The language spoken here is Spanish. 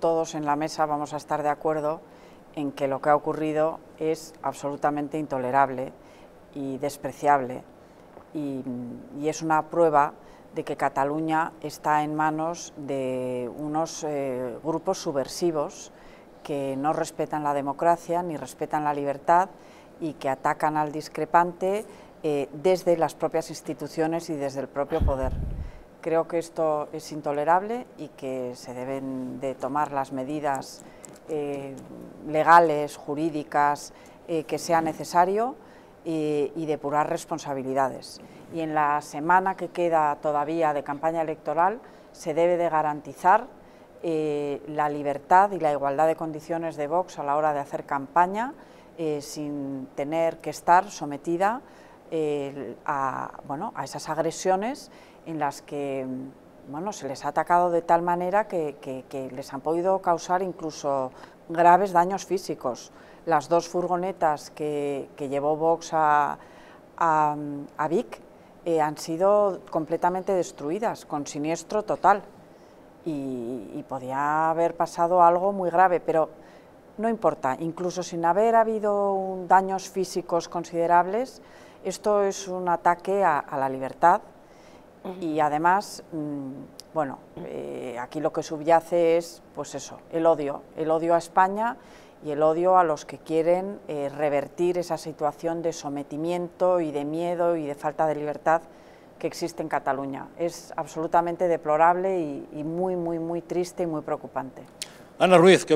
Todos en la mesa vamos a estar de acuerdo en que lo que ha ocurrido es absolutamente intolerable y despreciable y, es una prueba de que Cataluña está en manos de unos eh, grupos subversivos que no respetan la democracia ni respetan la libertad y que atacan al discrepante eh, desde las propias instituciones y desde el propio poder. Creo que esto es intolerable y que se deben de tomar las medidas eh, legales, jurídicas, eh, que sea necesario y, depurar responsabilidades. Y en la semana que queda todavía de campaña electoral se debe de garantizar eh, la libertad y la igualdad de condiciones de Vox a la hora de hacer campaña sin tener que estar sometida a, bueno, a esas agresiones en las que bueno, se les ha atacado de tal manera que, les han podido causar incluso graves daños físicos. Las dos furgonetas que, llevó Vox a, a, Vic eh, han sido completamente destruidas, con siniestro total. Y, podía haber pasado algo muy grave, pero no importa, incluso sin haber habido daños físicos considerables, esto es un ataque a la libertad, y además, mm, bueno, eh, aquí lo que subyace es, pues eso, el odio, el odio a España y el odio a los que quieren eh, revertir esa situación de sometimiento y de miedo y de falta de libertad que existe en Cataluña. Es absolutamente deplorable y, y muy, muy, muy triste y muy preocupante. Ana Ruiz,